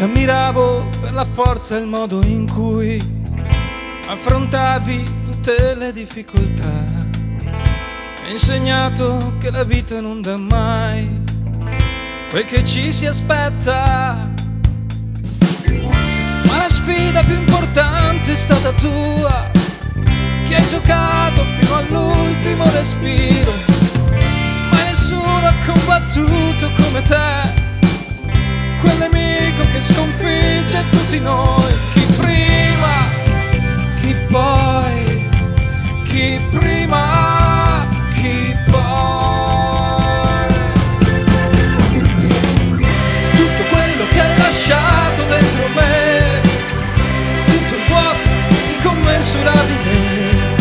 ammiravo per la forza e il modo in cui affrontavi tutte le difficoltà. Mi hai insegnato che la vita non dà mai quel che ci si aspetta. Ma la sfida più importante è stata tua, che hai giocato fino all'ultimo respiro, ma nessuno ha combattuto come te tutti noi, chi prima, chi poi, chi prima, chi poi. Tutto quello che hai lasciato dentro me, tutto il vuoto incommensurabile,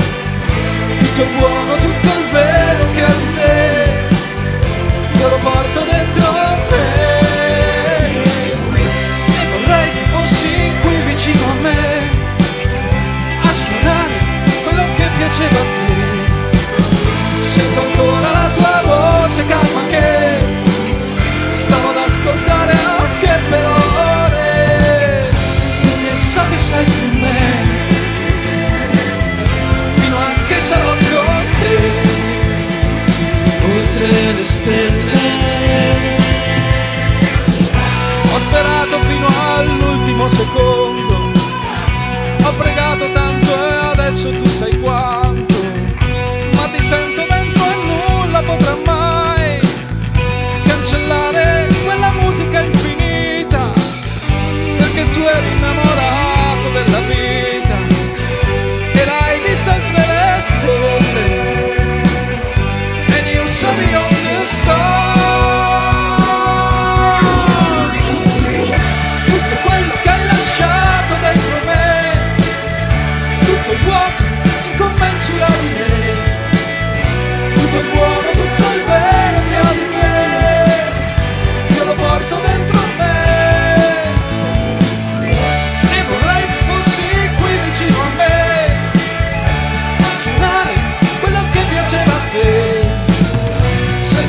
tutto buono, tutto penso tu sai quanto, ma ti sento dentro e nulla potrà mai cancellare quella musica infinita, perché tu eri innamorata.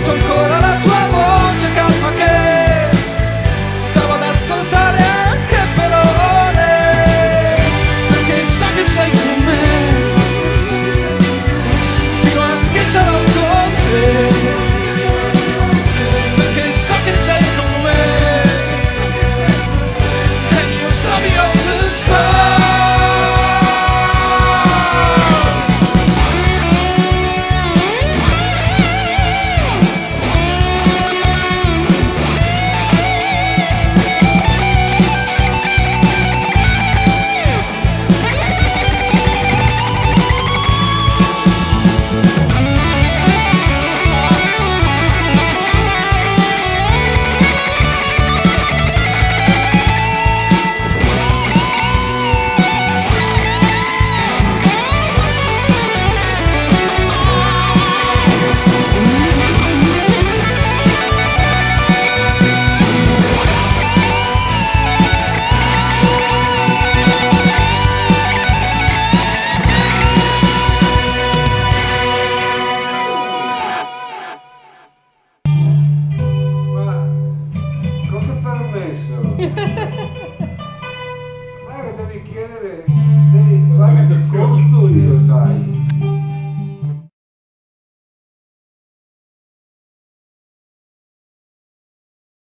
sento ancora Claro que también quiere.